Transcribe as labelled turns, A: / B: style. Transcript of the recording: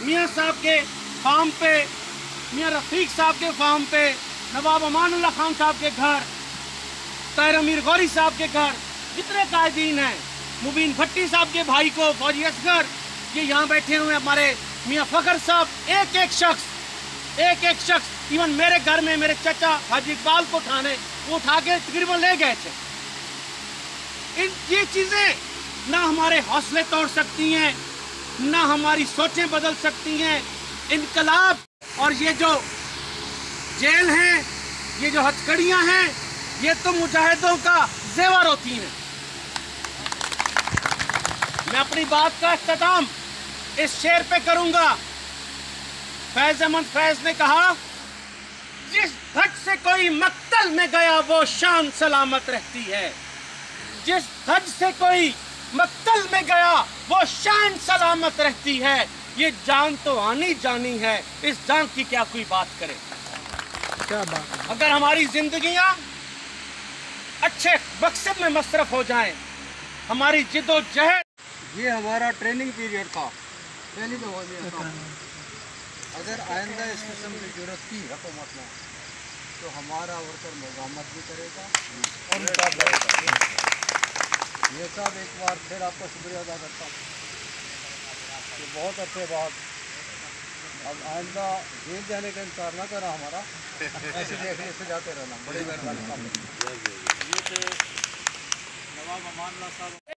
A: मियाँ साहब के फार्म पे, मियाँ रफीक साहब के फार्म पे, नवाब अमानुल्ला खान साहब के घर तैर अमीर गौरी साहब के घर जितने कायदीन हैं। मुबीन भट्टी साहब के भाई को फौजी असगर, ये यहाँ बैठे हुए हमारे मियाँ फखर साहब। एक एक शख्स, एक एक शख्स, इवन मेरे घर में मेरे चचा हाजी इकबाल को उठाने वो उठा के तकरीबन ले गए थे। इन ये चीज़ें ना हमारे हौसले तोड़ सकती हैं ना हमारी सोचें बदल सकती हैं। इनकलाब और ये जो जेल हैं, ये जो हथकड़ियाँ हैं, ये तो मुजाहिदों का जेवर होती हैं। मैं अपनी बात का अख्ताम इस शेर पे करूँगा। फैज अहमद फैज ने कहा, जिस धज से कोई मक्तल में गया, वो शान सलामत रहती है। जिस धज से कोई मक्तल में गया वो शान सलामत रहती है। ये जान तो आनी जानी है। इस जान की क्या कोई बात करे?
B: क्या बात
A: अगर हमारी जिंदगियाँ अच्छे मकसद में मसरफ हो जाएँ हमारी जिदोजहद
C: ये हमारा ट्रेनिंग पीरियड था। ट्रेनिंग हो गया था। अगर आइंदा इस किस्म की ज़रूरत थी हुकूमत में तो हमारा वर्कर मजामत भी करेगा। और ये सब एक बार फिर आपका शुक्रिया अदा करता हूँ। ये बहुत अच्छे बात। अब आइंदा जेल जाने का इंतज़ार ना करा हमारा। ऐसे देखने से जाते रहना। बड़ी मेहरबानी। थे नवाब अमान साहब